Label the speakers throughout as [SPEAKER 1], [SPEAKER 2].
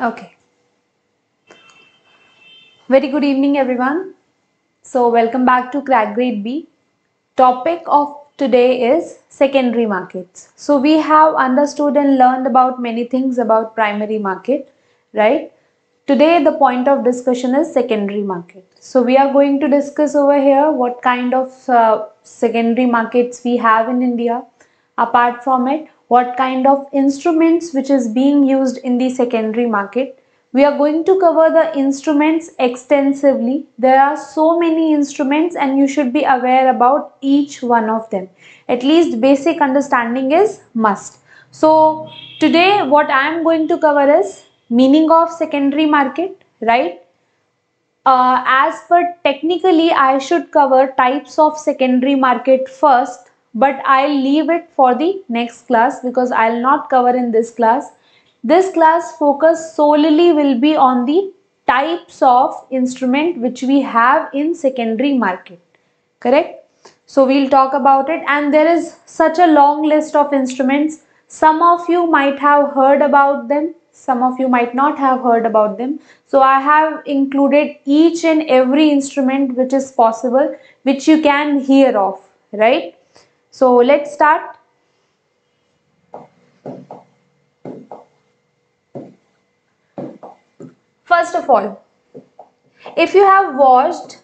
[SPEAKER 1] Okay. Very good evening, everyone. So, welcome back to Crack Grade B. Topic of today is secondary markets. So, we have understood and learned about many things about primary market, right? Today, the point of discussion is secondary market. So, we are going to discuss over here what kind of uh, secondary markets we have in India. Apart from it, what kind of instruments which is being used in the secondary market. We are going to cover the instruments extensively. There are so many instruments and you should be aware about each one of them. At least basic understanding is must. So today what I am going to cover is meaning of secondary market, right? Uh, as per technically I should cover types of secondary market first but I'll leave it for the next class because I'll not cover in this class. This class focus solely will be on the types of instrument which we have in secondary market. Correct? So we'll talk about it and there is such a long list of instruments. Some of you might have heard about them. Some of you might not have heard about them. So I have included each and every instrument which is possible which you can hear of. Right? So let's start. First of all, if you have watched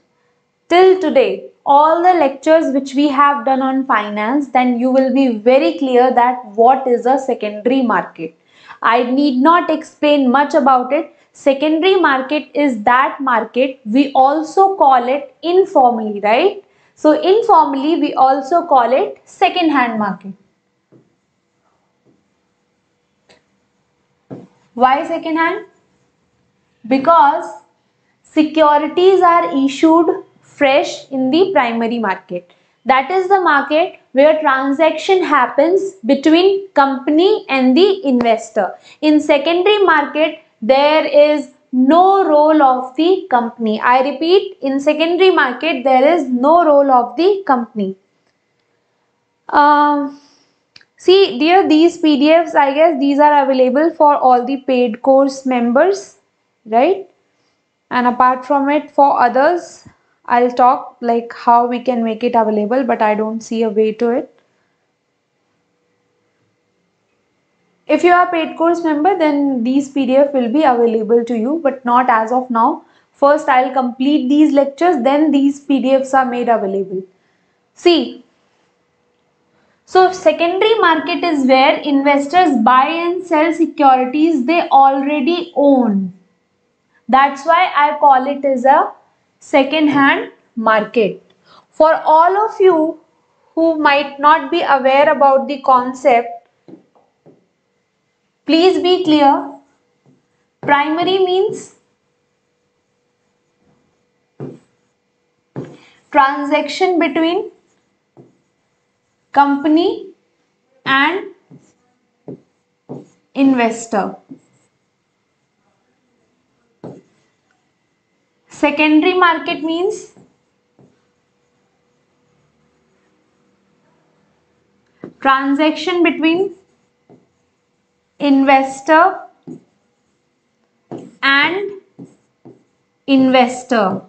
[SPEAKER 1] till today all the lectures which we have done on finance, then you will be very clear that what is a secondary market. I need not explain much about it. Secondary market is that market. We also call it informally, right? So informally, we also call it second hand market. Why second hand? Because securities are issued fresh in the primary market. That is the market where transaction happens between company and the investor. In secondary market, there is no role of the company. I repeat, in secondary market, there is no role of the company. Uh, see, dear, these PDFs, I guess these are available for all the paid course members, right? And apart from it, for others, I'll talk like how we can make it available, but I don't see a way to it. If you are paid course member, then these PDF will be available to you, but not as of now. First, I'll complete these lectures, then these PDFs are made available. See, so secondary market is where investors buy and sell securities they already own. That's why I call it as a second hand market. For all of you who might not be aware about the concept, Please be clear. Primary means transaction between company and investor. Secondary market means transaction between investor and investor.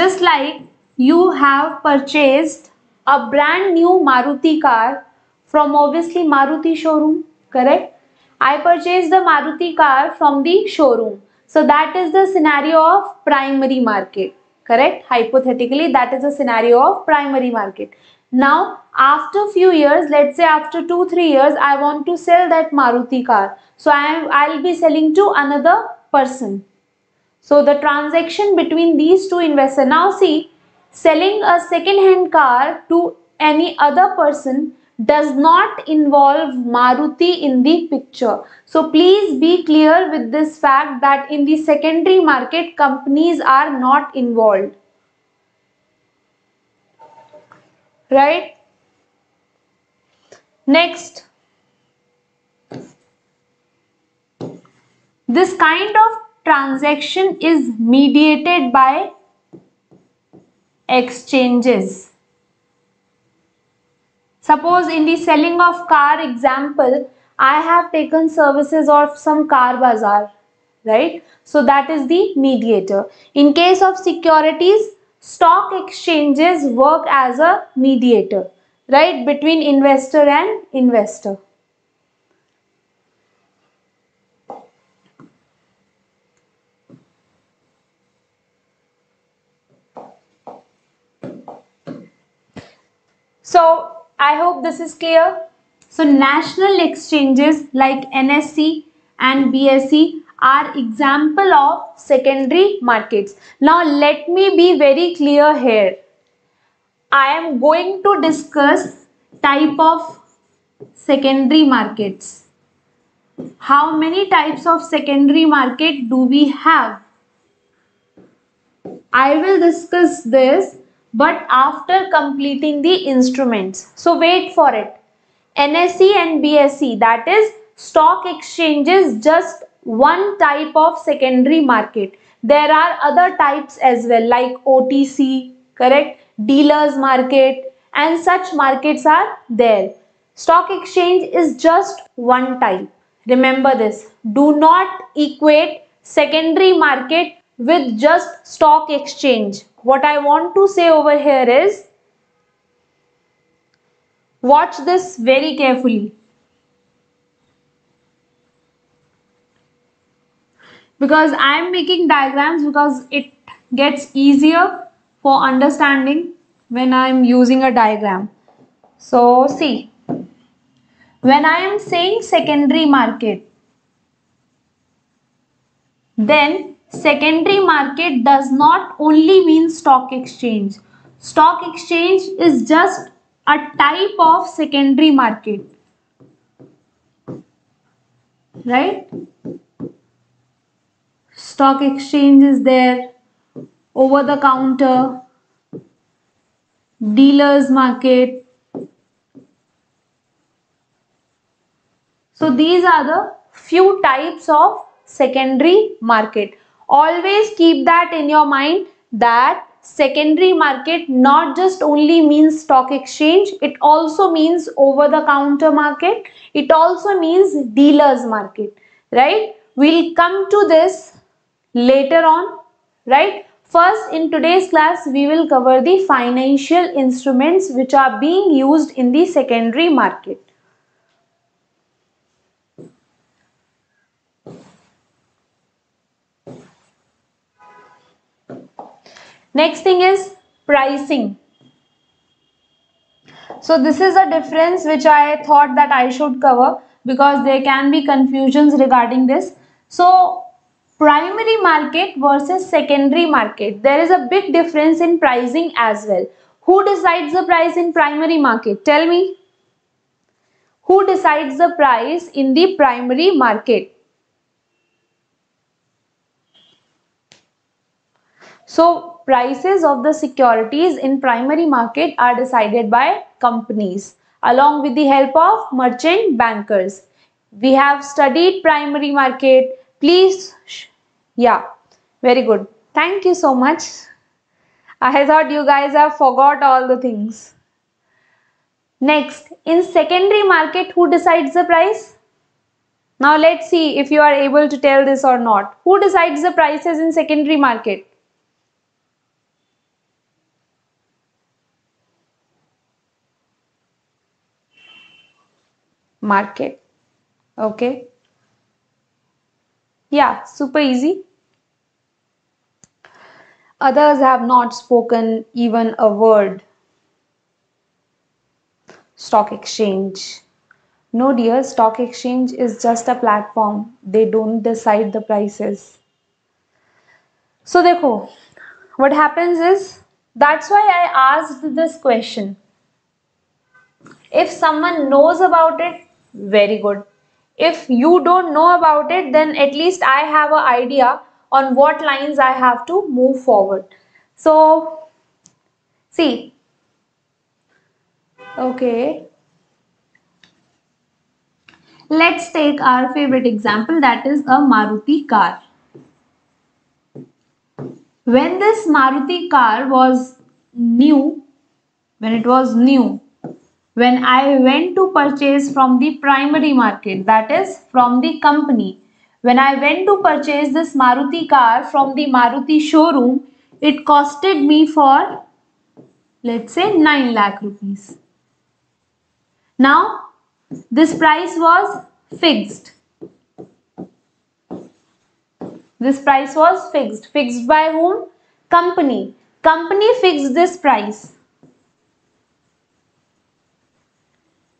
[SPEAKER 1] Just like you have purchased a brand new Maruti car from obviously Maruti showroom, correct? I purchased the Maruti car from the showroom. So that is the scenario of primary market, correct? Hypothetically, that is the scenario of primary market. Now, after a few years, let's say after 2-3 years, I want to sell that Maruti car. So, I am, I'll be selling to another person. So, the transaction between these two investors. Now, see, selling a second-hand car to any other person does not involve Maruti in the picture. So please be clear with this fact that in the secondary market companies are not involved. right next this kind of transaction is mediated by exchanges suppose in the selling of car example I have taken services of some car bazaar, right? So that is the mediator. In case of securities, stock exchanges work as a mediator, right? Between investor and investor. So I hope this is clear. So national exchanges like NSE and BSE are example of secondary markets. Now let me be very clear here. I am going to discuss type of secondary markets. How many types of secondary market do we have? I will discuss this but after completing the instruments. So wait for it. NSE and BSE that is stock exchange is just one type of secondary market. There are other types as well like OTC, correct? Dealers market and such markets are there. Stock exchange is just one type. Remember this. Do not equate secondary market with just stock exchange. What I want to say over here is watch this very carefully. Because I am making diagrams because it gets easier for understanding when I am using a diagram. So see, when I am saying secondary market, then secondary market does not only mean stock exchange. Stock exchange is just a type of secondary market. Right? Stock exchange is there, over the counter, dealers market. So these are the few types of secondary market. Always keep that in your mind that secondary market not just only means stock exchange it also means over the counter market. It also means dealers market right? We'll come to this later on right first in today's class we will cover the financial instruments which are being used in the secondary market Next thing is pricing. So this is a difference which I thought that I should cover because there can be confusions regarding this. So primary market versus secondary market. There is a big difference in pricing as well. Who decides the price in primary market? Tell me. Who decides the price in the primary market? So prices of the securities in primary market are decided by companies along with the help of merchant bankers. We have studied primary market. Please, yeah, very good. Thank you so much. I thought you guys have forgot all the things. Next, in secondary market, who decides the price? Now let's see if you are able to tell this or not. Who decides the prices in secondary market? market okay yeah super easy others have not spoken even a word. Stock exchange. No dear stock exchange is just a platform. They don't decide the prices. So देखो what happens is that's why i asked this question. If someone knows about it very good. If you don't know about it then at least i have an idea on what lines i have to move forward so see okay let's take our favorite example that is a maruti car when this maruti car was new when it was new when I went to purchase from the primary market, that is from the company. When I went to purchase this Maruti car from the Maruti showroom, it costed me for let's say 9 lakh rupees. Now this price was fixed. This price was fixed. Fixed by whom? Company. Company fixed this price.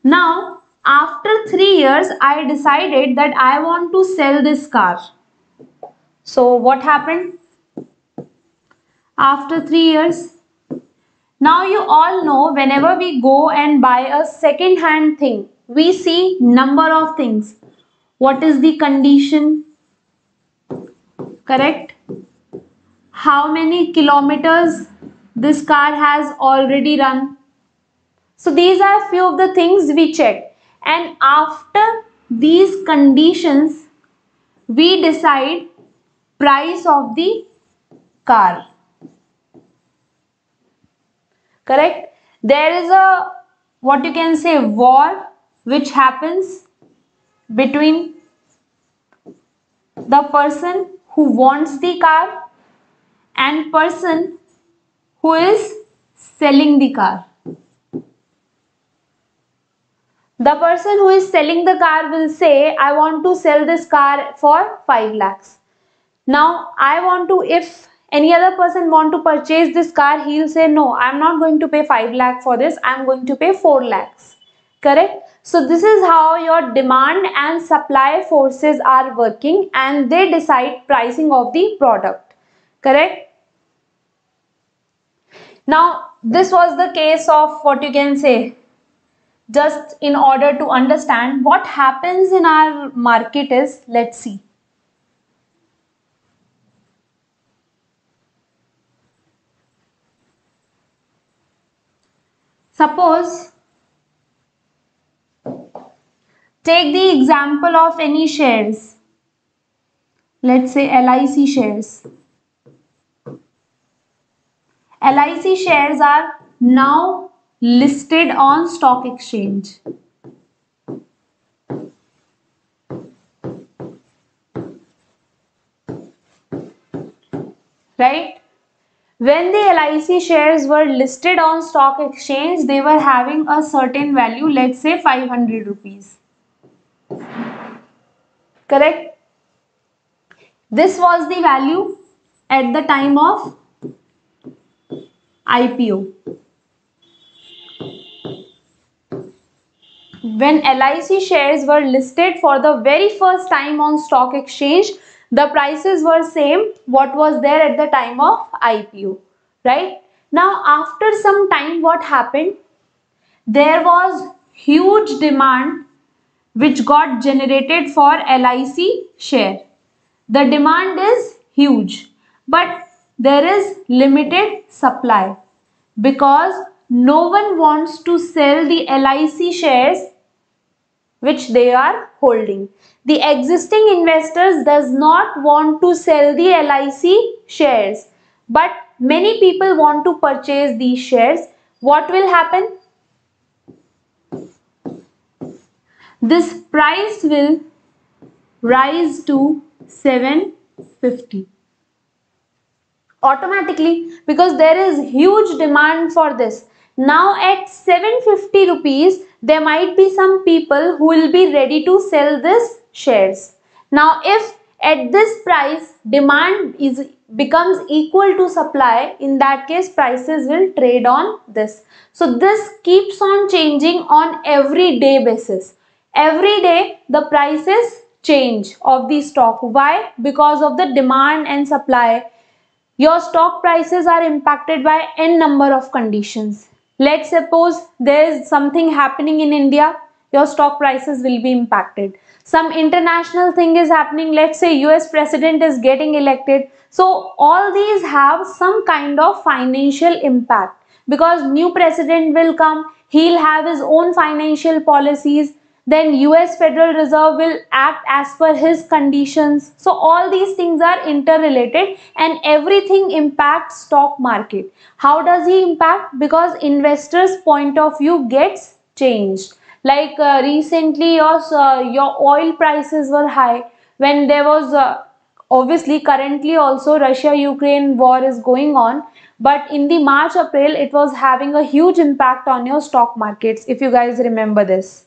[SPEAKER 1] Now, after three years, I decided that I want to sell this car. So, what happened? After three years, now you all know whenever we go and buy a second hand thing, we see number of things. What is the condition? Correct? How many kilometers this car has already run? So these are a few of the things we check. And after these conditions, we decide price of the car. Correct? There is a what you can say war which happens between the person who wants the car and person who is selling the car. The person who is selling the car will say, I want to sell this car for 5 lakhs. Now, I want to, if any other person want to purchase this car, he'll say, no, I'm not going to pay 5 lakh for this. I'm going to pay 4 lakhs. Correct? So this is how your demand and supply forces are working and they decide pricing of the product. Correct? Now, this was the case of what you can say just in order to understand what happens in our market is let's see. Suppose take the example of any shares. Let's say LIC shares. LIC shares are now listed on stock exchange. Right? When the LIC shares were listed on stock exchange, they were having a certain value, let's say 500 rupees. Correct? This was the value at the time of IPO. When LIC shares were listed for the very first time on stock exchange, the prices were same what was there at the time of IPO, right? Now, after some time, what happened? There was huge demand which got generated for LIC share. The demand is huge, but there is limited supply because no one wants to sell the LIC shares which they are holding. The existing investors does not want to sell the LIC shares but many people want to purchase these shares. What will happen? This price will rise to 750 automatically because there is huge demand for this now at 750 rupees, there might be some people who will be ready to sell this shares. Now if at this price demand is becomes equal to supply, in that case prices will trade on this. So this keeps on changing on every day basis. Every day the prices change of the stock. Why? Because of the demand and supply. Your stock prices are impacted by n number of conditions Let's suppose there is something happening in India, your stock prices will be impacted. Some international thing is happening, let's say US president is getting elected. So all these have some kind of financial impact because new president will come, he'll have his own financial policies then US Federal Reserve will act as per his conditions. So all these things are interrelated and everything impacts stock market. How does he impact? Because investors point of view gets changed like uh, recently your uh, your oil prices were high when there was uh, obviously currently also russia ukraine war is going on but in the march april it was having a huge impact on your stock markets if you guys remember this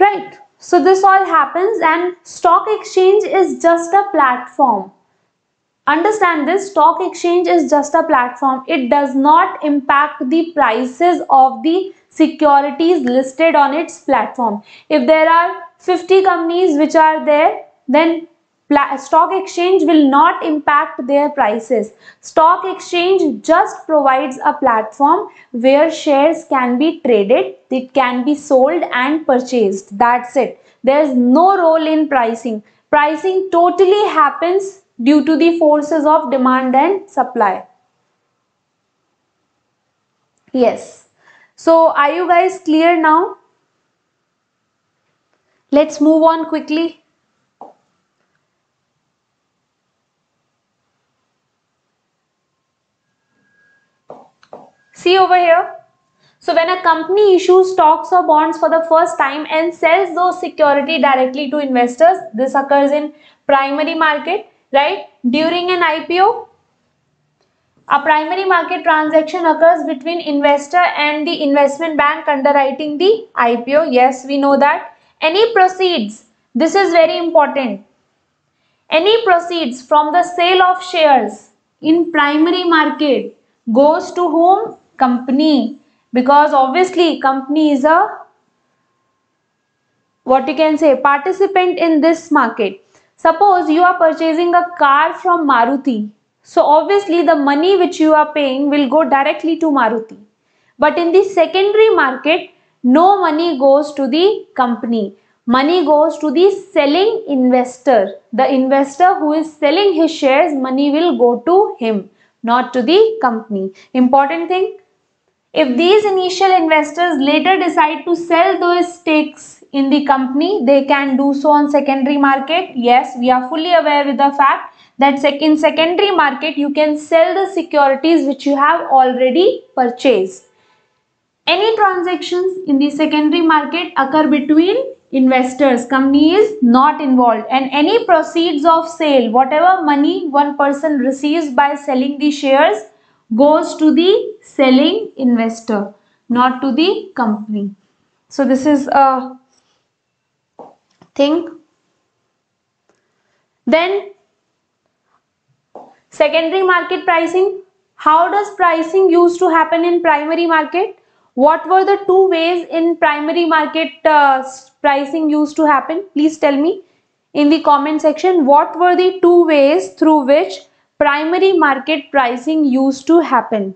[SPEAKER 1] right. So this all happens and stock exchange is just a platform. Understand this stock exchange is just a platform. It does not impact the prices of the securities listed on its platform. If there are 50 companies which are there then stock exchange will not impact their prices. Stock exchange just provides a platform where shares can be traded, it can be sold and purchased. That's it. There's no role in pricing. Pricing totally happens due to the forces of demand and supply. Yes. So are you guys clear now? Let's move on quickly. See over here. So when a company issues stocks or bonds for the first time and sells those security directly to investors, this occurs in primary market, right? During an IPO, a primary market transaction occurs between investor and the investment bank underwriting the IPO. Yes, we know that. Any proceeds, this is very important. Any proceeds from the sale of shares in primary market goes to whom? Company. Because obviously company is a what you can say participant in this market. Suppose you are purchasing a car from maruti. So obviously the money which you are paying will go directly to maruti. But in the secondary market no money goes to the company. Money goes to the selling investor. The investor who is selling his shares money will go to him not to the company. Important thing if these initial investors later decide to sell those stakes in the company, they can do so on secondary market. Yes, we are fully aware with the fact that in secondary market, you can sell the securities which you have already purchased. Any transactions in the secondary market occur between investors. Company is not involved and any proceeds of sale, whatever money one person receives by selling the shares goes to the selling investor, not to the company. So this is a thing. Then secondary market pricing. How does pricing used to happen in primary market? What were the two ways in primary market uh, pricing used to happen? Please tell me in the comment section. What were the two ways through which primary market pricing used to happen?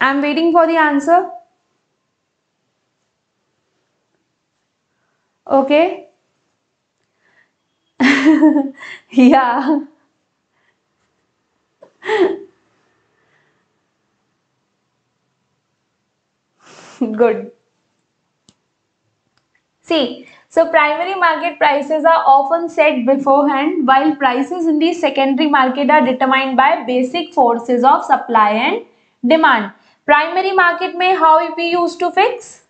[SPEAKER 1] I'm waiting for the answer. Okay. yeah. Good. See, so primary market prices are often set beforehand while prices in the secondary market are determined by basic forces of supply and demand. Primary market may how we used to fix?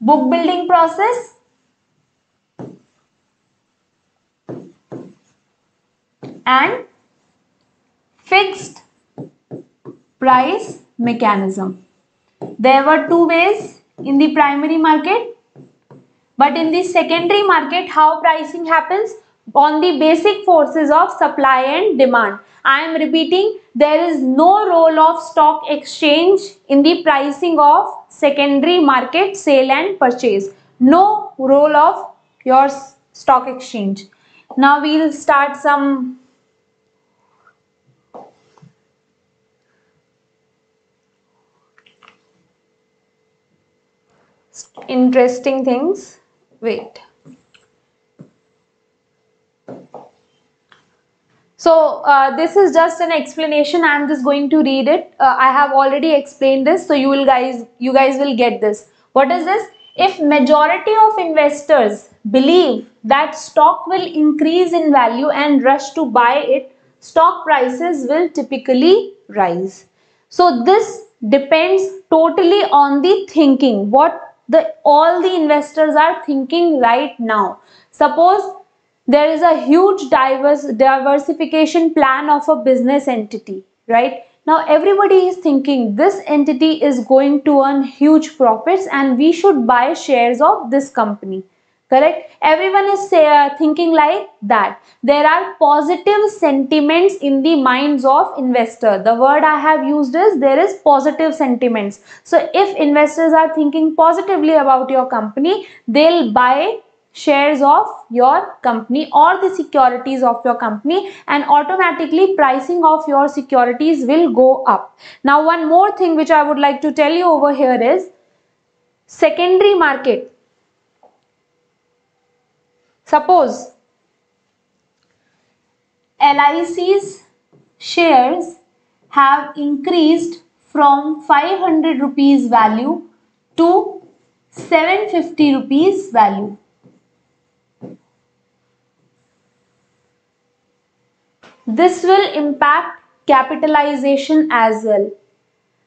[SPEAKER 1] Book building process. And fixed price mechanism. There were two ways in the primary market but in the secondary market, how pricing happens? On the basic forces of supply and demand. I am repeating, there is no role of stock exchange in the pricing of secondary market sale and purchase. No role of your stock exchange. Now we will start some interesting things wait so uh, this is just an explanation. I'm just going to read it. Uh, i have already explained this so you will guys you guys will get this. What is this? If majority of investors believe that stock will increase in value and rush to buy it stock prices will typically rise. So this depends totally on the thinking what the all the investors are thinking right now. Suppose there is a huge diverse diversification plan of a business entity right? Now everybody is thinking this entity is going to earn huge profits and we should buy shares of this company correct? Everyone is say, uh, thinking like that. There are positive sentiments in the minds of investor. The word i have used is there is positive sentiments. So if investors are thinking positively about your company they'll buy shares of your company or the securities of your company and automatically pricing of your securities will go up now one more thing which i would like to tell you over here is secondary market Suppose LIC's shares have increased from 500 rupees value to 750 rupees value. This will impact capitalization as well.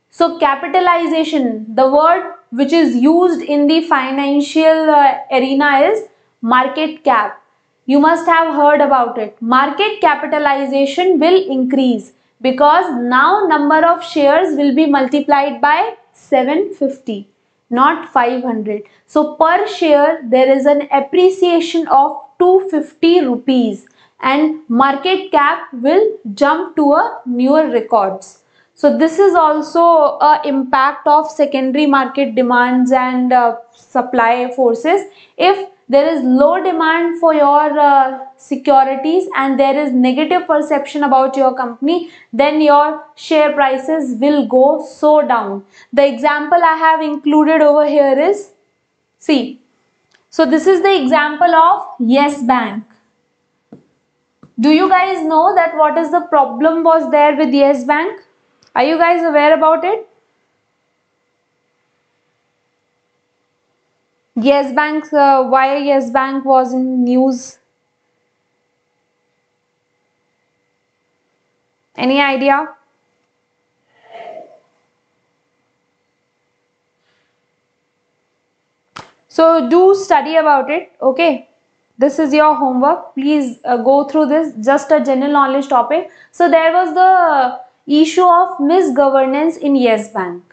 [SPEAKER 1] So capitalization, the word which is used in the financial uh, arena is market cap. You must have heard about it. Market capitalization will increase because now number of shares will be multiplied by 750 not 500 so per share there is an appreciation of 250 rupees and market cap will jump to a newer records. So this is also a impact of secondary market demands and uh, supply forces. If there is low demand for your uh, securities and there is negative perception about your company then your share prices will go so down. The example i have included over here is see so this is the example of yes bank do you guys know that what is the problem was there with yes bank are you guys aware about it Yes Bank, uh, why Yes Bank was in news? Any idea? So do study about it, okay? This is your homework. Please uh, go through this, just a general knowledge topic. So there was the issue of misgovernance in Yes Bank.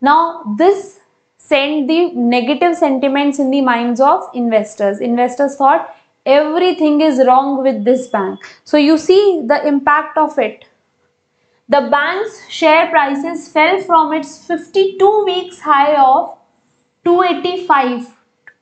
[SPEAKER 1] Now this sent the negative sentiments in the minds of investors. Investors thought everything is wrong with this bank. So you see the impact of it. The bank's share prices fell from its 52 weeks high of 285.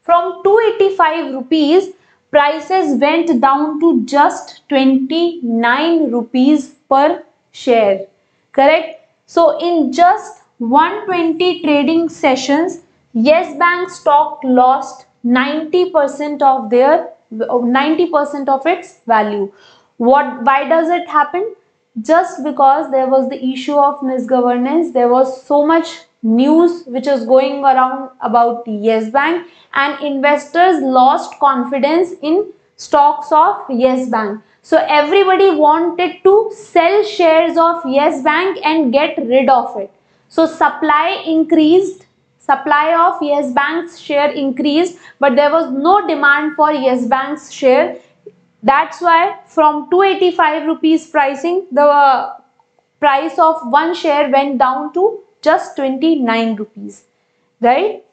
[SPEAKER 1] From 285 rupees, prices went down to just 29 rupees per share. Correct? So in just 120 trading sessions, Yes Bank stock lost 90% of their 90% of its value. What why does it happen? Just because there was the issue of misgovernance, there was so much news which is going around about Yes Bank and investors lost confidence in stocks of Yes Bank. So everybody wanted to sell shares of Yes Bank and get rid of it. So supply increased, supply of Yes Bank's share increased, but there was no demand for Yes Bank's share. That's why from 285 rupees pricing, the price of one share went down to just 29 rupees, right?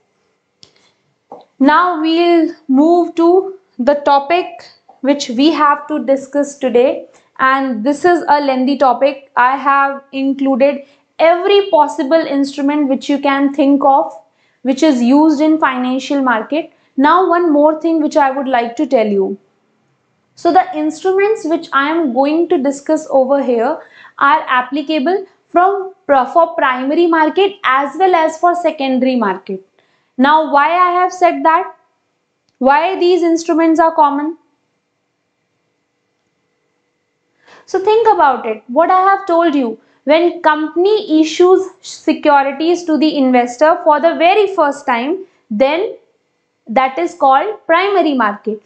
[SPEAKER 1] Now we'll move to the topic which we have to discuss today and this is a lengthy topic. I have included every possible instrument which you can think of which is used in financial market now one more thing which i would like to tell you so the instruments which i am going to discuss over here are applicable from for primary market as well as for secondary market. Now why i have said that? Why these instruments are common? So think about it. What i have told you when company issues securities to the investor for the very first time then that is called primary market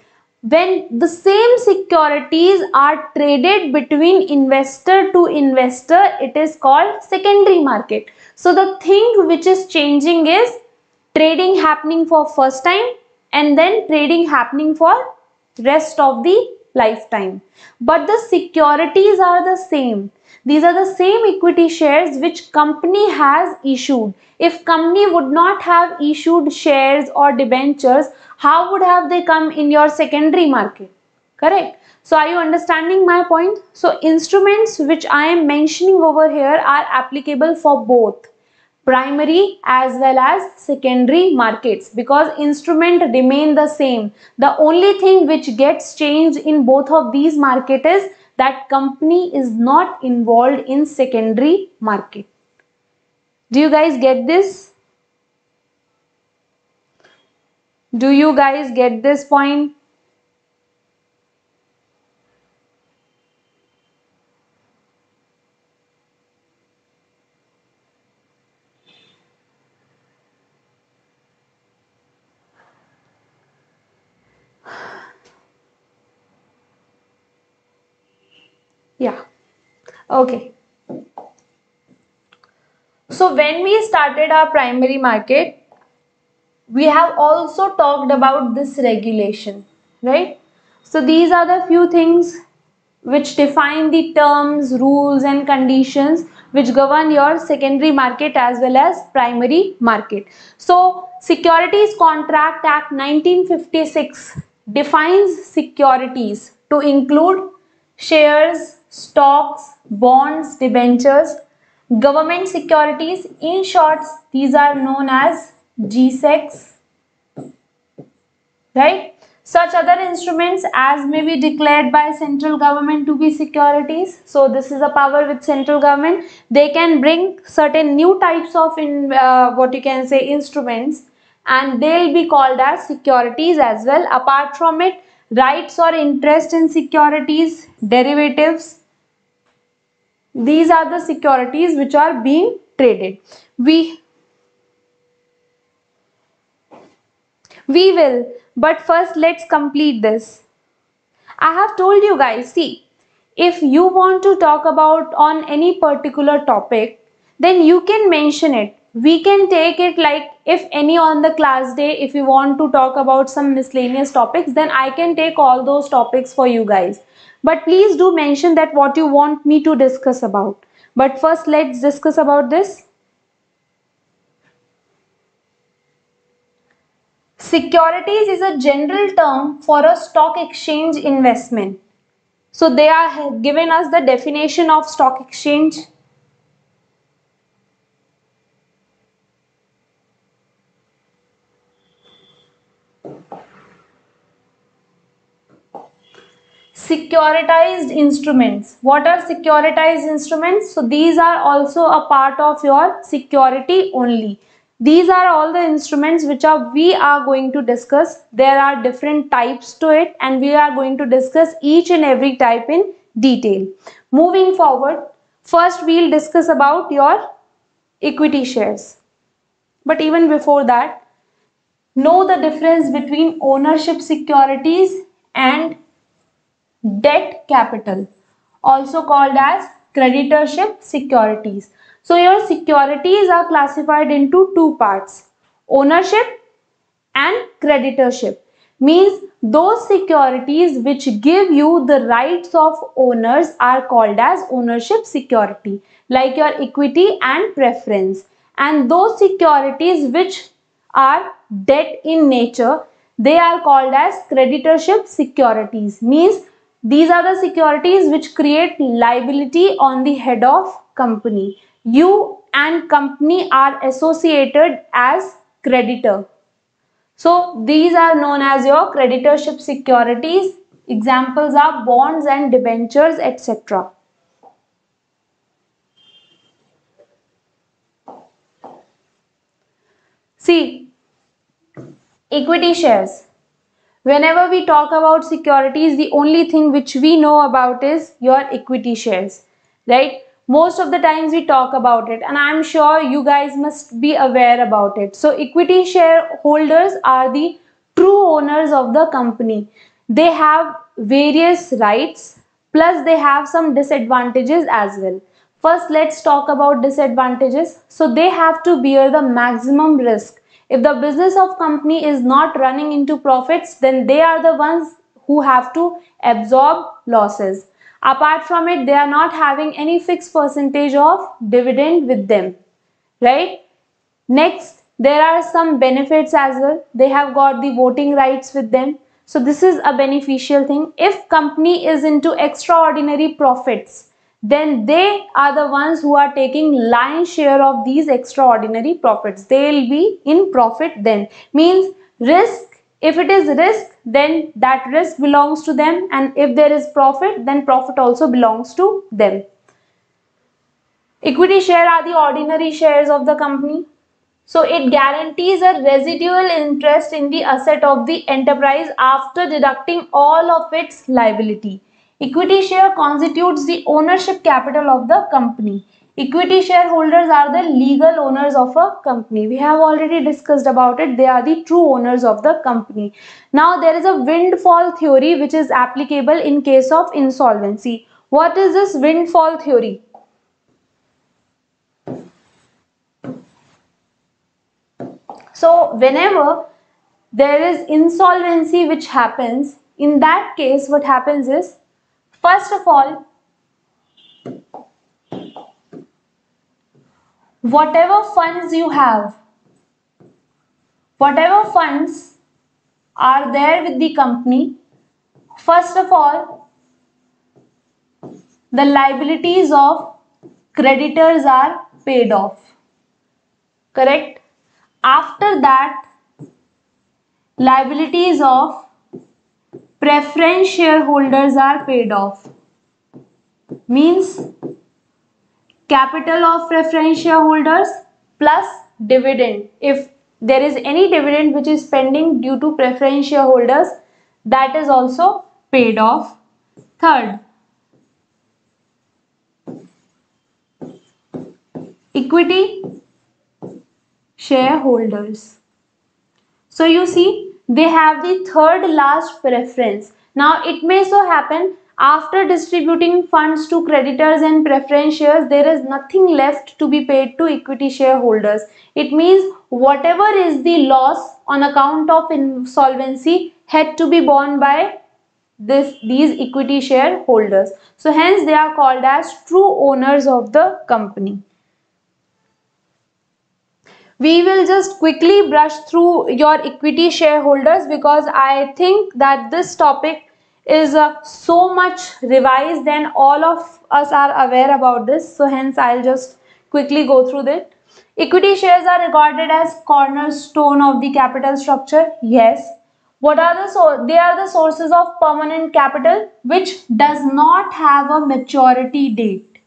[SPEAKER 1] when the same securities are traded between investor to investor it is called secondary market. So the thing which is changing is trading happening for first time and then trading happening for rest of the lifetime. But the securities are the same. These are the same equity shares which company has issued. If company would not have issued shares or debentures how would have they come in your secondary market? Correct. So are you understanding my point? So instruments which i am mentioning over here are applicable for both primary as well as secondary markets because instrument remain the same. The only thing which gets changed in both of these market is that company is not involved in secondary market. Do you guys get this Do you guys get this point? Yeah. Okay. So when we started our primary market, we have also talked about this regulation, right? So these are the few things which define the terms, rules and conditions which govern your secondary market as well as primary market. So Securities Contract Act 1956 defines securities to include shares, stocks, bonds, debentures, government securities. In short, these are known as G-Secs, right? Such other instruments as may be declared by central government to be securities. So this is a power with central government. They can bring certain new types of in uh, what you can say instruments and they'll be called as securities as well. Apart from it, rights or interest in securities, derivatives. These are the securities which are being traded. We We will, but first let's complete this. I have told you guys, see, if you want to talk about on any particular topic, then you can mention it. We can take it like if any on the class day, if you want to talk about some miscellaneous topics, then I can take all those topics for you guys. But please do mention that what you want me to discuss about. But first let's discuss about this. Securities is a general term for a stock exchange investment. So they are given us the definition of stock exchange. Securitized instruments. What are securitized instruments? So these are also a part of your security only. These are all the instruments which are we are going to discuss. There are different types to it and we are going to discuss each and every type in detail. Moving forward, first we'll discuss about your equity shares. But even before that, know the difference between ownership securities and debt capital, also called as creditorship securities. So your securities are classified into two parts, ownership and creditorship. Means those securities which give you the rights of owners are called as ownership security like your equity and preference. And those securities which are debt in nature they are called as creditorship securities means these are the securities which create liability on the head of company you and company are associated as creditor. So these are known as your creditorship securities. Examples are bonds and debentures etc. See, equity shares. Whenever we talk about securities, the only thing which we know about is your equity shares, right? Most of the times we talk about it and i'm sure you guys must be aware about it so equity shareholders are the true owners of the company they have various rights plus they have some disadvantages as well. First, let's talk about disadvantages. So they have to bear the maximum risk. If the business of company is not running into profits, then they are the ones who have to absorb losses. Apart from it, they are not having any fixed percentage of dividend with them, right? Next, there are some benefits as well. They have got the voting rights with them. So this is a beneficial thing. If company is into extraordinary profits, then they are the ones who are taking lion share of these extraordinary profits. They will be in profit then. Means risk, if it is risk, then that risk belongs to them and if there is profit, then profit also belongs to them. Equity share are the ordinary shares of the company so it guarantees a residual interest in the asset of the enterprise after deducting all of its liability. Equity share constitutes the ownership capital of the company. Equity shareholders are the legal owners of a company. We have already discussed about it. They are the true owners of the company. Now there is a windfall theory which is applicable in case of insolvency. What is this windfall theory? So whenever there is insolvency which happens, in that case what happens is, first of all, whatever funds you have, whatever funds are there with the company, first of all, the liabilities of creditors are paid off. Correct? After that, liabilities of preference shareholders are paid off. Means capital of preference shareholders plus dividend. If there is any dividend which is pending due to preference shareholders, that is also paid off. Third, equity shareholders. So you see they have the third last preference. Now it may so happen after distributing funds to creditors and preference shares there is nothing left to be paid to equity shareholders. It means whatever is the loss on account of insolvency had to be borne by this these equity shareholders. So hence they are called as true owners of the company we will just quickly brush through your equity shareholders because I think that this topic is uh, so much revised and all of us are aware about this. So hence I'll just quickly go through that. Equity shares are regarded as cornerstone of the capital structure. Yes. What are the so they are the sources of permanent capital which does not have a maturity date.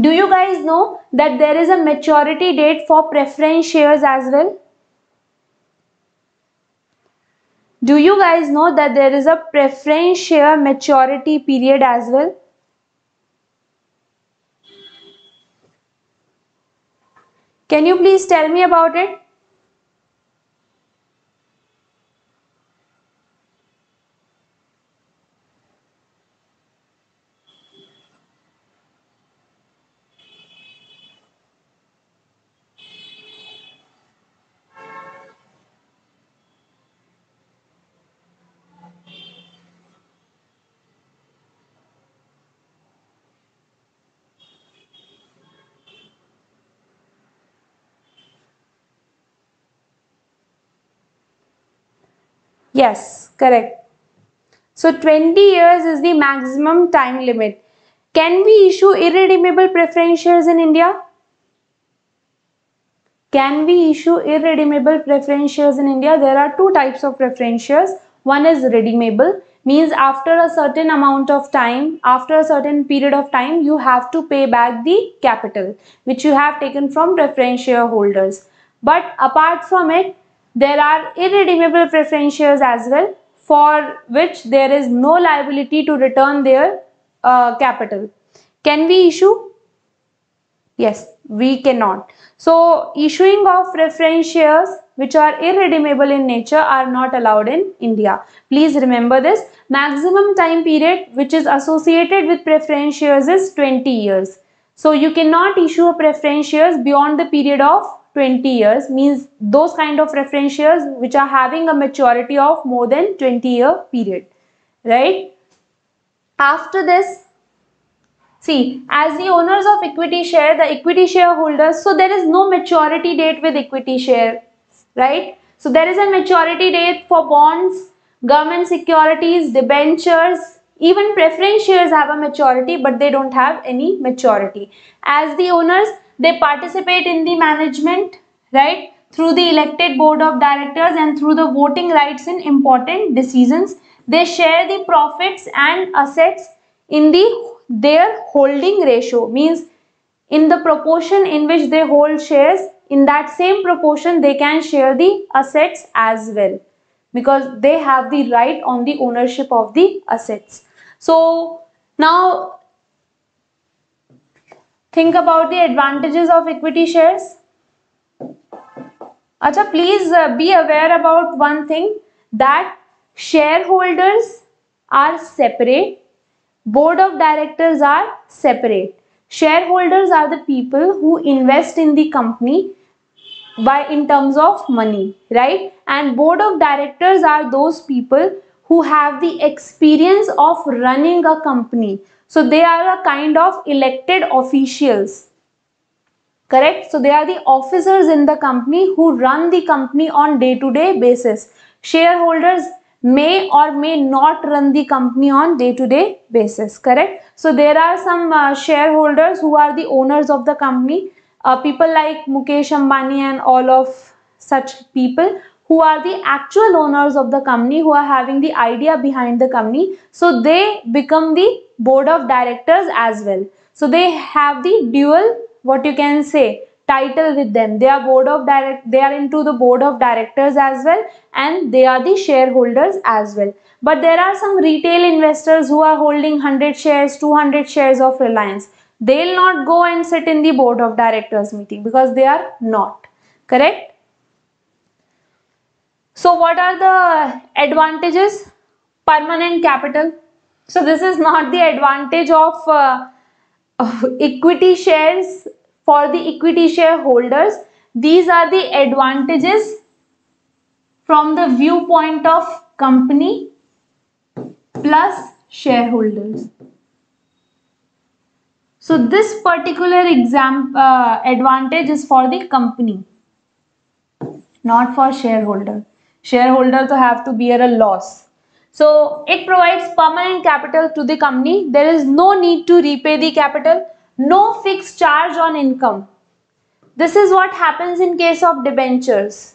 [SPEAKER 1] Do you guys know that there is a maturity date for preference shares as well? Do you guys know that there is a preference share maturity period as well? Can you please tell me about it? Yes, correct. So 20 years is the maximum time limit. Can we issue irredeemable preference shares in India? Can we issue irredeemable preference shares in India? There are two types of preference shares. One is redeemable, means after a certain amount of time, after a certain period of time, you have to pay back the capital which you have taken from preference shareholders. But apart from it, there are irredeemable preference shares as well for which there is no liability to return their uh, capital. Can we issue? Yes, we cannot. So issuing of preference shares which are irredeemable in nature are not allowed in India. Please remember this. Maximum time period which is associated with preference shares is 20 years. So you cannot issue a preference shares beyond the period of 20 years means those kind of preference shares which are having a maturity of more than 20 year period. Right? After this See, as the owners of equity share, the equity shareholders, so there is no maturity date with equity share, right? So there is a maturity date for bonds, government securities, debentures, even preference shares have a maturity, but they don't have any maturity. As the owners, they participate in the management, right? Through the elected board of directors and through the voting rights in important decisions. They share the profits and assets in the their holding ratio means in the proportion in which they hold shares in that same proportion they can share the assets as well because they have the right on the ownership of the assets so now think about the advantages of equity shares Acha, please uh, be aware about one thing that shareholders are separate Board of directors are separate. Shareholders are the people who invest in the company by in terms of money, right? And board of directors are those people who have the experience of running a company. So they are a kind of elected officials. Correct? So they are the officers in the company who run the company on day-to-day -day basis. Shareholders may or may not run the company on day-to-day -day basis correct so there are some uh, shareholders who are the owners of the company uh, people like mukesh ambani and all of such people who are the actual owners of the company who are having the idea behind the company so they become the board of directors as well. So they have the dual what you can say title with them. They are board of direct they are into the board of directors as well and they are the shareholders as well. But there are some retail investors who are holding 100 shares 200 shares of reliance. They'll not go and sit in the board of directors meeting because they are not. Correct? So what are the advantages? Permanent capital so this is not the advantage of, uh, equity shares for the equity shareholders. These are the advantages from the viewpoint of company plus shareholders. So this particular exam uh, advantage is for the company not for shareholder. Shareholder to have to bear a loss so it provides permanent capital to the company there is no need to repay the capital no fixed charge on income. This is what happens in case of debentures.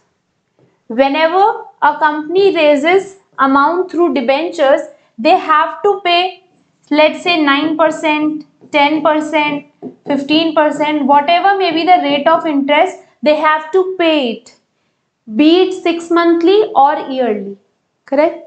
[SPEAKER 1] Whenever a company raises amount through debentures, they have to pay let's say 9%, 10%, 15%, whatever may be the rate of interest, they have to pay it, be it six monthly or yearly, correct?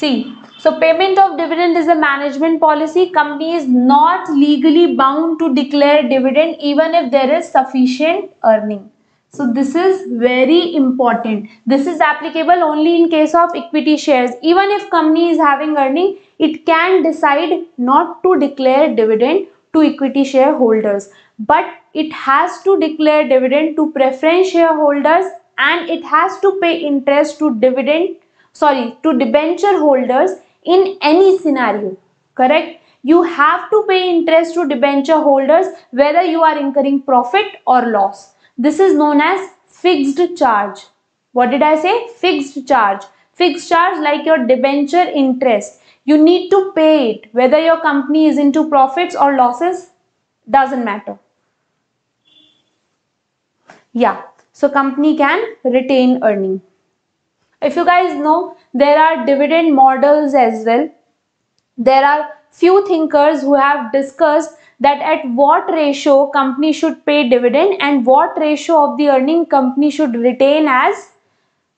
[SPEAKER 1] See, so payment of dividend is a management policy. Company is not legally bound to declare dividend even if there is sufficient earning. So this is very important. This is applicable only in case of equity shares. Even if company is having earning, it can decide not to declare dividend to equity shareholders. But it has to declare dividend to preference shareholders and it has to pay interest to dividend sorry to debenture holders in any scenario correct? You have to pay interest to debenture holders whether you are incurring profit or loss. This is known as fixed charge. What did i say? Fixed charge. Fixed charge like your debenture interest. You need to pay it whether your company is into profits or losses doesn't matter. Yeah. So company can retain earning if you guys know, there are dividend models as well. There are few thinkers who have discussed that at what ratio company should pay dividend and what ratio of the earning company should retain as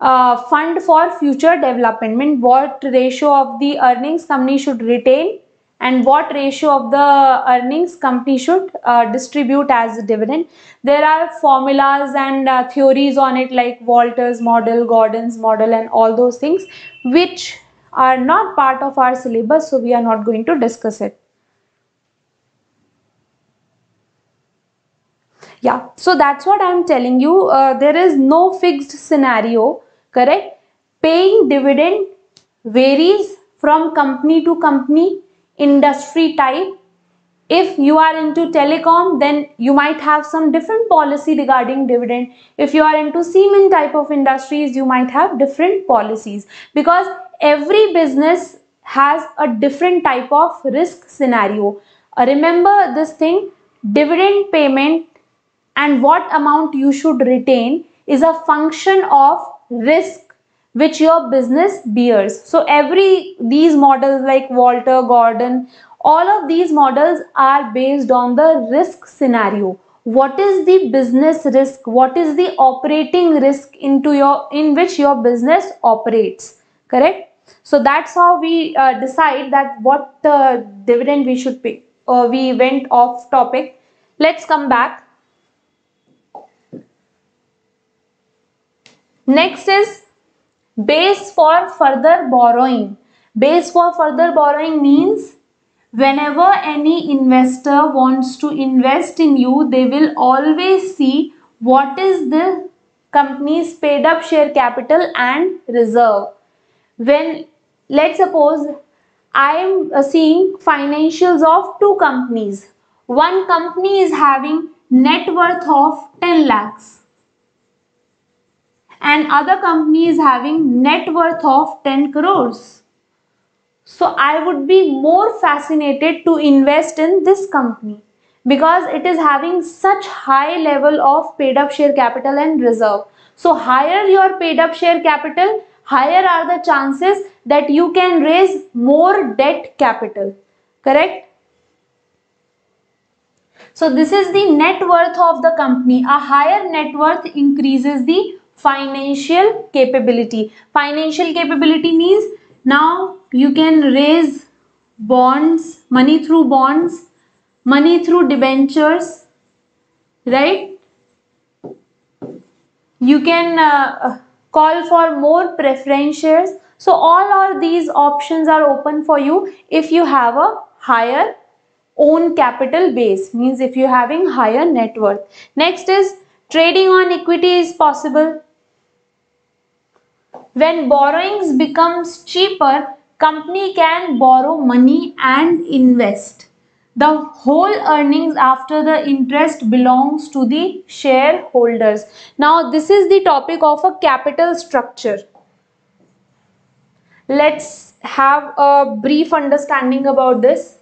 [SPEAKER 1] uh, fund for future development what ratio of the earnings company should retain and what ratio of the earnings company should uh, distribute as a dividend. There are formulas and uh, theories on it like Walter's model, Gordon's model and all those things which are not part of our syllabus so we are not going to discuss it. Yeah, so that's what I'm telling you. Uh, there is no fixed scenario, correct? Paying dividend varies from company to company industry type. If you are into telecom, then you might have some different policy regarding dividend. If you are into cement type of industries, you might have different policies because every business has a different type of risk scenario. Uh, remember this thing, dividend payment and what amount you should retain is a function of risk which your business bears. So every these models like Walter, Gordon, all of these models are based on the risk scenario. What is the business risk? What is the operating risk into your in which your business operates? Correct? So that's how we uh, decide that what uh, dividend we should pay. Uh, we went off topic. Let's come back. Next is Base for further borrowing. Base for further borrowing means whenever any investor wants to invest in you, they will always see what is the company's paid up share capital and reserve. When let's suppose I am seeing financials of two companies. One company is having net worth of 10 lakhs and other company is having net worth of 10 crores. So I would be more fascinated to invest in this company because it is having such high level of paid up share capital and reserve. So higher your paid up share capital, higher are the chances that you can raise more debt capital. Correct? So this is the net worth of the company. A higher net worth increases the financial capability. Financial capability means now you can raise bonds money through bonds money through debentures right? You can uh, call for more preferentials so all of these options are open for you if you have a higher own capital base. Means if you're having higher net worth. Next is trading on equity is possible when borrowings becomes cheaper, company can borrow money and invest. The whole earnings after the interest belongs to the shareholders. Now this is the topic of a capital structure. Let's have a brief understanding about this.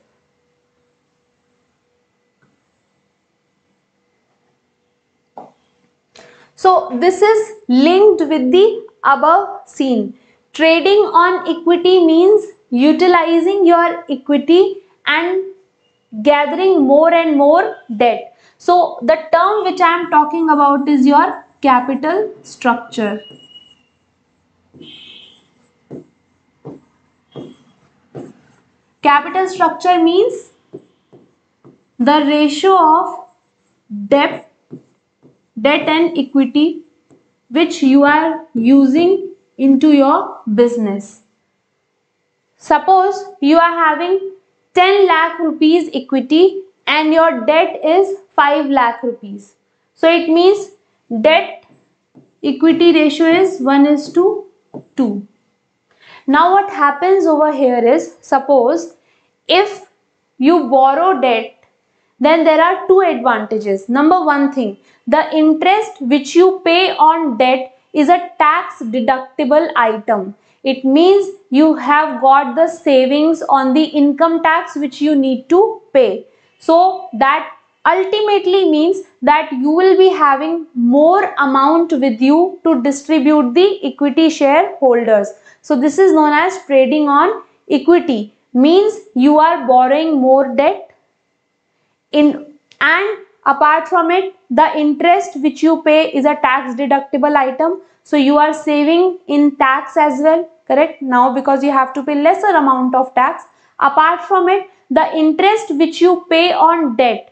[SPEAKER 1] So this is linked with the above seen. Trading on equity means utilizing your equity and gathering more and more debt. So the term which I am talking about is your capital structure. Capital structure means the ratio of debt, debt and equity which you are using into your business. Suppose you are having 10 lakh rupees equity and your debt is 5 lakh rupees. So it means debt equity ratio is 1 is to 2. Now what happens over here is suppose if you borrow debt then there are two advantages. Number one thing, the interest which you pay on debt is a tax deductible item. It means you have got the savings on the income tax which you need to pay. So that ultimately means that you will be having more amount with you to distribute the equity shareholders. So this is known as trading on equity means you are borrowing more debt in and apart from it the interest which you pay is a tax deductible item. So you are saving in tax as well correct? Now because you have to pay lesser amount of tax. Apart from it the interest which you pay on debt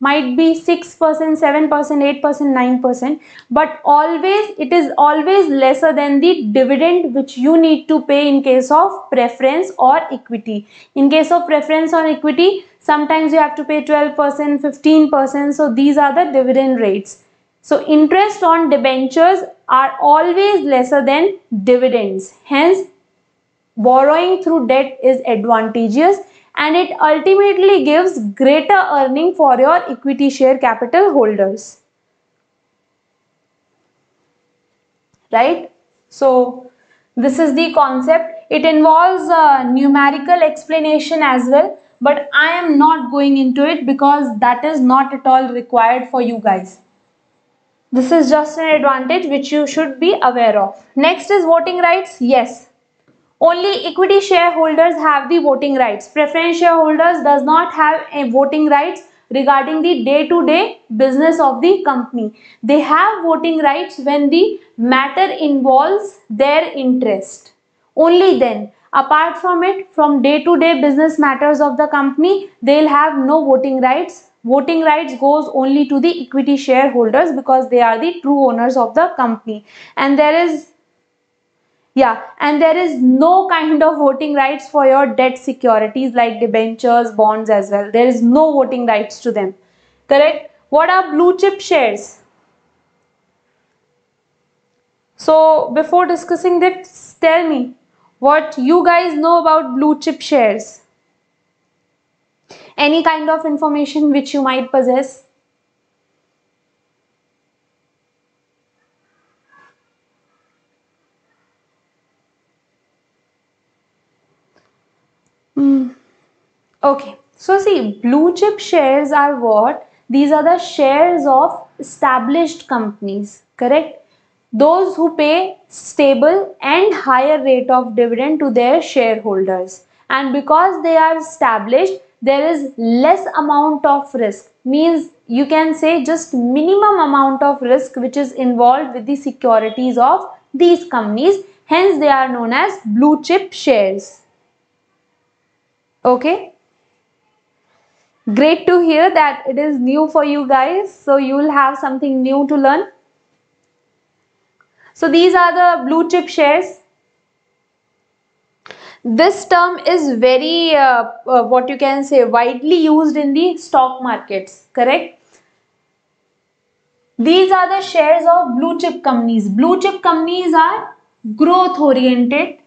[SPEAKER 1] might be 6%, 7%, 8%, 9%, but always it is always lesser than the dividend which you need to pay in case of preference or equity. In case of preference or equity, sometimes you have to pay 12%, 15%, so these are the dividend rates. So interest on debentures are always lesser than dividends. Hence, borrowing through debt is advantageous and it ultimately gives greater earning for your equity share capital holders. Right? So, this is the concept. It involves a numerical explanation as well, but I am not going into it because that is not at all required for you guys. This is just an advantage which you should be aware of. Next is voting rights. Yes, only equity shareholders have the voting rights. Preference shareholders does not have a voting rights regarding the day-to-day -day business of the company. They have voting rights when the matter involves their interest. Only then, apart from it, from day-to-day -day business matters of the company, they'll have no voting rights. Voting rights goes only to the equity shareholders because they are the true owners of the company. And there is yeah, and there is no kind of voting rights for your debt securities like debentures, bonds as well. There is no voting rights to them. Correct? What are blue chip shares? So before discussing this, tell me what you guys know about blue chip shares. Any kind of information which you might possess. Mm. Okay, so see, blue chip shares are what? These are the shares of established companies, correct? Those who pay stable and higher rate of dividend to their shareholders. And because they are established, there is less amount of risk. Means you can say just minimum amount of risk which is involved with the securities of these companies. Hence, they are known as blue chip shares. Okay. Great to hear that it is new for you guys. So you will have something new to learn. So these are the blue chip shares. This term is very, uh, uh, what you can say, widely used in the stock markets, correct? These are the shares of blue chip companies. Blue chip companies are growth oriented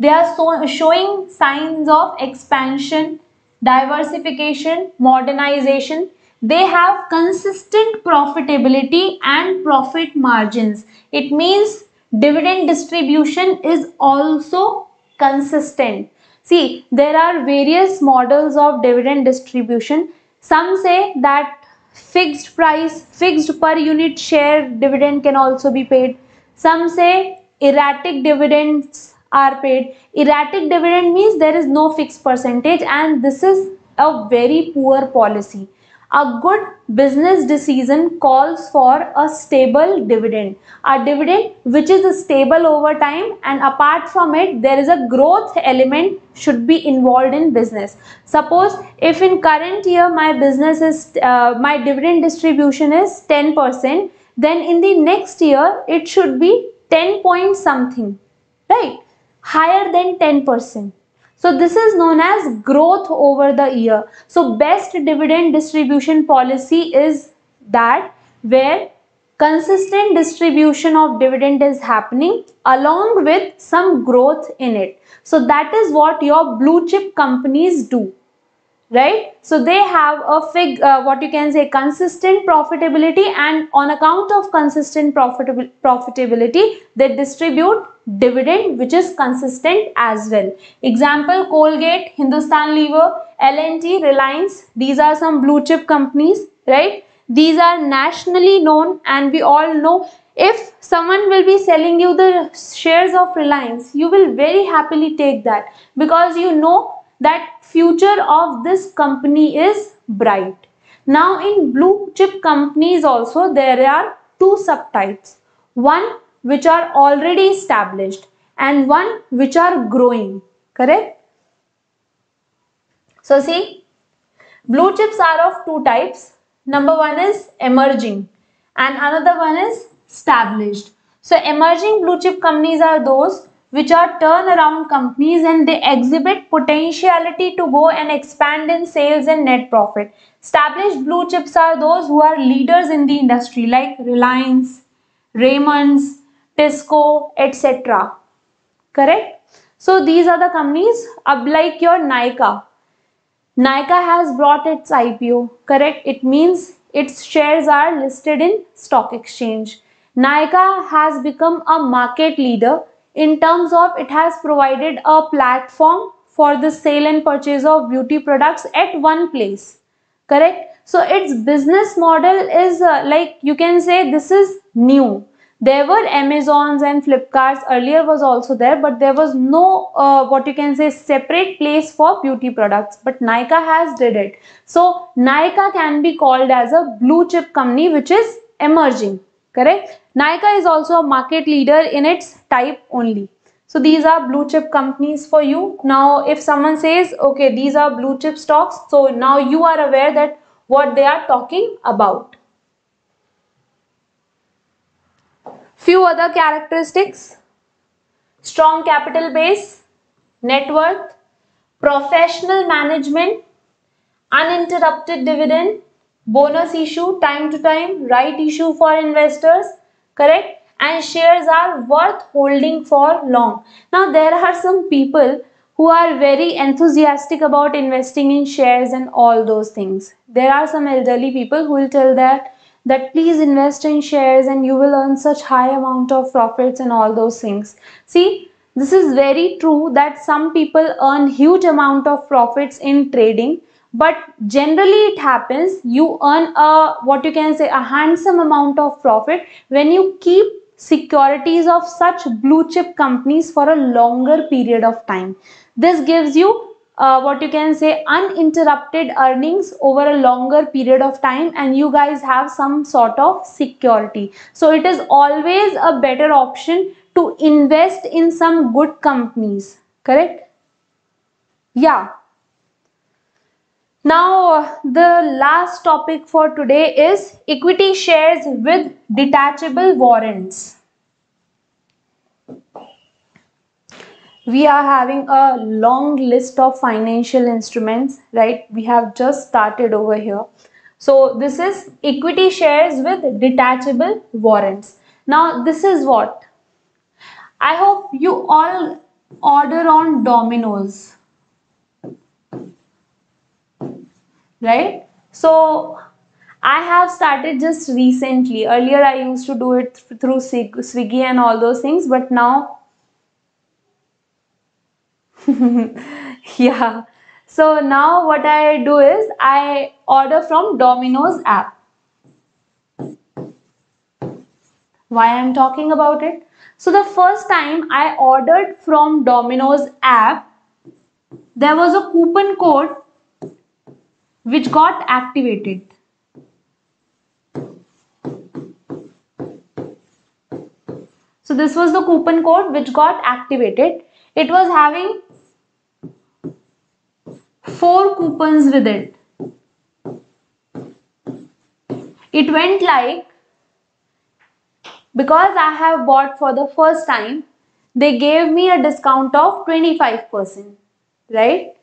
[SPEAKER 1] they are so, showing signs of expansion, diversification, modernization. They have consistent profitability and profit margins. It means dividend distribution is also consistent. See, there are various models of dividend distribution. Some say that fixed price, fixed per unit share dividend can also be paid. Some say erratic dividends are paid. Erratic dividend means there is no fixed percentage and this is a very poor policy. A good business decision calls for a stable dividend. A dividend which is stable over time and apart from it there is a growth element should be involved in business. Suppose if in current year my business is, uh, my dividend distribution is 10% then in the next year it should be 10 point something right higher than 10%. So this is known as growth over the year. So best dividend distribution policy is that where consistent distribution of dividend is happening along with some growth in it. So that is what your blue chip companies do right? So they have a fig uh, what you can say consistent profitability and on account of consistent profitabil profitability they distribute dividend which is consistent as well. Example colgate hindustan lever l&t reliance these are some blue chip companies right? These are nationally known and we all know if someone will be selling you the shares of reliance you will very happily take that because you know that future of this company is bright. Now in blue chip companies also there are two subtypes. One which are already established and one which are growing. Correct? So see, blue chips are of two types. Number one is emerging and another one is established. So emerging blue chip companies are those which are turnaround companies and they exhibit potentiality to go and expand in sales and net profit. Established blue chips are those who are leaders in the industry like Reliance, Raymond's, Tisco, etc. Correct? So these are the companies like your Nykaa. Nykaa has brought its IPO, correct? It means its shares are listed in stock exchange. Nykaa has become a market leader in terms of it has provided a platform for the sale and purchase of beauty products at one place. Correct? So its business model is uh, like you can say this is new there were amazons and flipkarts earlier was also there but there was no uh, what you can say separate place for beauty products but Nykaa has did it so Nykaa can be called as a blue chip company which is emerging correct? Is also a market leader in its type only. So these are blue chip companies for you. Now if someone says okay these are blue chip stocks so now you are aware that what they are talking about. Few other characteristics. Strong capital base, net worth, professional management, uninterrupted dividend, bonus issue time to time, right issue for investors, correct? And shares are worth holding for long. Now there are some people who are very enthusiastic about investing in shares and all those things. There are some elderly people who will tell that that please invest in shares and you will earn such high amount of profits and all those things see this is very true that some people earn huge amount of profits in trading but generally it happens you earn a what you can say a handsome amount of profit when you keep securities of such blue chip companies for a longer period of time. This gives you uh, what you can say uninterrupted earnings over a longer period of time and you guys have some sort of security. So it is always a better option to invest in some good companies. Correct? Yeah now the last topic for today is equity shares with detachable warrants. We are having a long list of financial instruments right? We have just started over here. So this is equity shares with detachable warrants. Now this is what? I hope you all order on domino's right so I have started just recently. Earlier, I used to do it through Swiggy and all those things, but now yeah. So now what I do is I order from Domino's app. Why I'm talking about it? So the first time I ordered from Domino's app, there was a coupon code which got activated. So this was the coupon code which got activated. It was having four coupons with it. It went like because I have bought for the first time, they gave me a discount of 25%, right?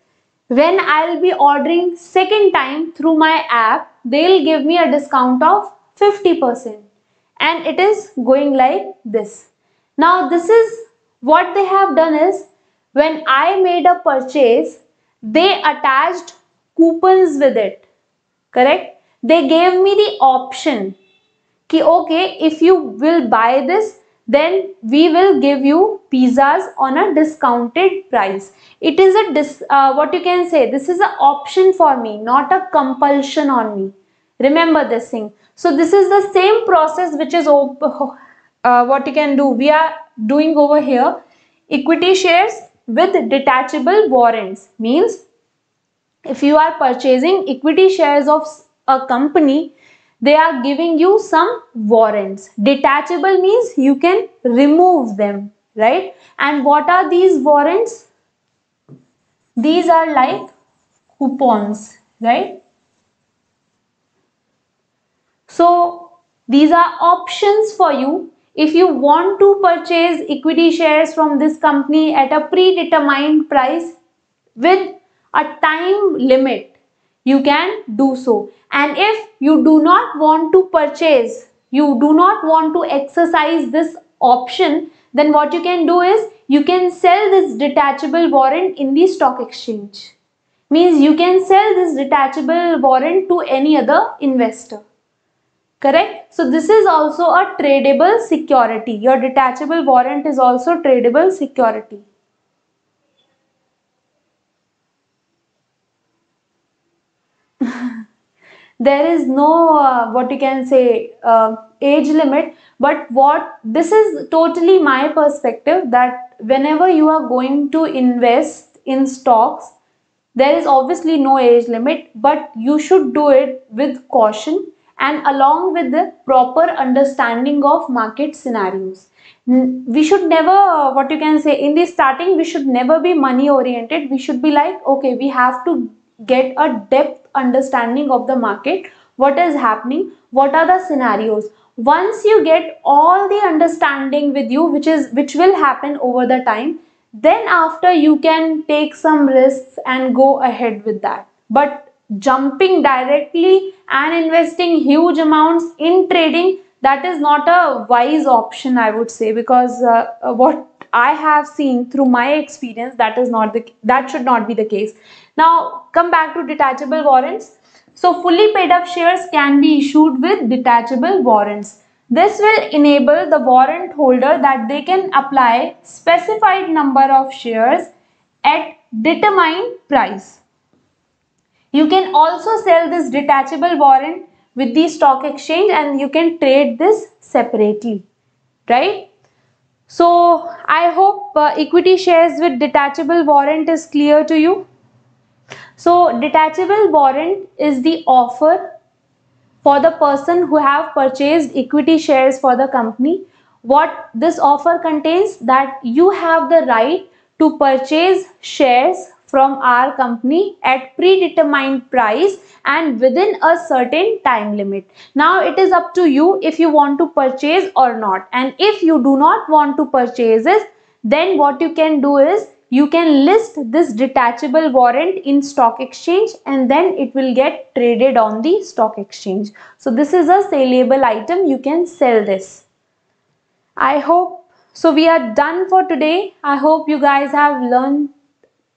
[SPEAKER 1] When I'll be ordering second time through my app, they'll give me a discount of 50% and it is going like this. Now this is what they have done is when I made a purchase, they attached coupons with it. Correct? They gave me the option ki okay if you will buy this then we will give you pizzas on a discounted price. It is a dis uh, what you can say this is an option for me not a compulsion on me. Remember this thing. So this is the same process which is uh, what you can do. We are doing over here equity shares with detachable warrants. Means if you are purchasing equity shares of a company, they are giving you some warrants. Detachable means you can remove them, right? And what are these warrants? These are like coupons, right? So these are options for you if you want to purchase equity shares from this company at a predetermined price with a time limit, you can do so. And if you do not want to purchase, you do not want to exercise this option, then what you can do is you can sell this detachable warrant in the stock exchange. Means you can sell this detachable warrant to any other investor correct so this is also a tradable security your detachable warrant is also tradable security there is no uh, what you can say uh, age limit but what this is totally my perspective that whenever you are going to invest in stocks there is obviously no age limit but you should do it with caution and along with the proper understanding of market scenarios. We should never what you can say in the starting we should never be money oriented we should be like okay we have to get a depth understanding of the market what is happening what are the scenarios. Once you get all the understanding with you which is which will happen over the time then after you can take some risks and go ahead with that. But jumping directly and investing huge amounts in trading that is not a wise option i would say because uh, what i have seen through my experience that is not the that should not be the case now come back to detachable warrants so fully paid up shares can be issued with detachable warrants this will enable the warrant holder that they can apply specified number of shares at determined price you can also sell this detachable warrant with the stock exchange and you can trade this separately, right? So I hope uh, equity shares with detachable warrant is clear to you. So detachable warrant is the offer for the person who have purchased equity shares for the company. What this offer contains that you have the right to purchase shares from our company at predetermined price and within a certain time limit. Now it is up to you if you want to purchase or not and if you do not want to purchase it then what you can do is you can list this detachable warrant in stock exchange and then it will get traded on the stock exchange. So this is a saleable item you can sell this. I hope so we are done for today. I hope you guys have learned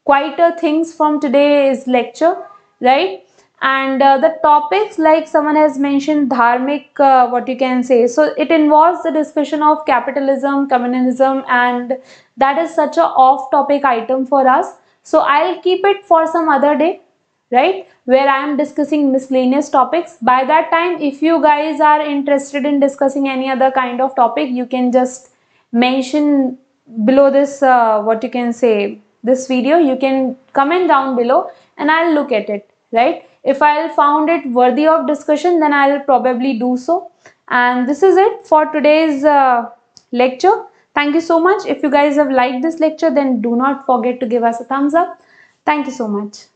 [SPEAKER 1] quite a things from today's lecture, right? And uh, the topics like someone has mentioned dharmic, uh, what you can say. So it involves the discussion of capitalism, communism, and that is such a off-topic item for us. So I'll keep it for some other day, right? Where I am discussing miscellaneous topics. By that time, if you guys are interested in discussing any other kind of topic, you can just mention below this, uh, what you can say, this video you can comment down below and I'll look at it right if I'll found it worthy of discussion then I'll probably do so. And this is it for today's uh, lecture. Thank you so much. If you guys have liked this lecture then do not forget to give us a thumbs up. Thank you so much